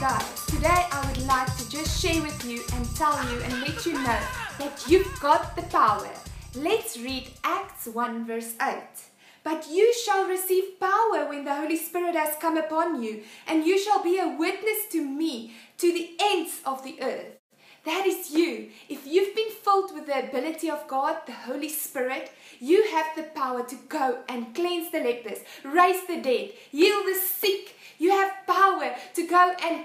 guys, today I would like to just share with you and tell you and let you know that you've got the power. Let's read Acts 1 verse 8. But you shall receive power when the Holy Spirit has come upon you, and you shall be a witness to me to the ends of the earth. That is you. If you've been filled with the ability of God, the Holy Spirit, you have the power to go and cleanse the lepers, raise the dead, heal the sick. You have go and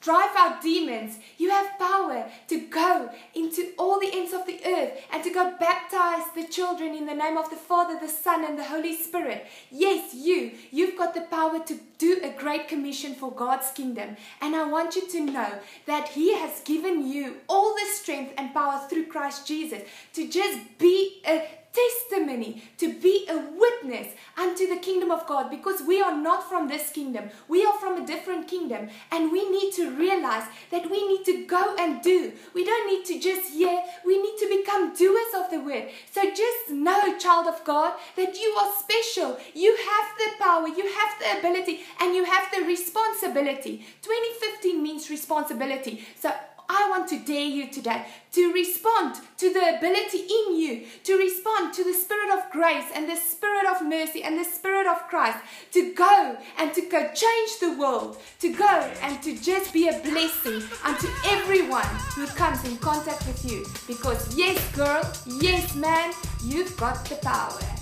drive out demons. You have power to go into all the ends of the earth and to go baptize the children in the name of the Father, the Son, and the Holy Spirit. Yes, you. You've got the power to do a great commission for God's kingdom. And I want you to know that He has given you all the strength and power through Christ Jesus to just be a testimony, to be a witness unto the kingdom of God because we are not from this kingdom. We are from a different kingdom and we need to realize that we need to go and do. We don't need to just hear, we need to become doers of the word. So just know, child of God, that you are special. You have the power, you have the ability, and you have the responsibility. 2015 means responsibility. So I want to dare you today to respond to the ability in you, to respond to the Spirit of grace and the Spirit of mercy and the Spirit of Christ, to go and to go change the world, to go and to just be a blessing unto everyone who comes in contact with you. Because, yes, girl, yes, man, you've got the power.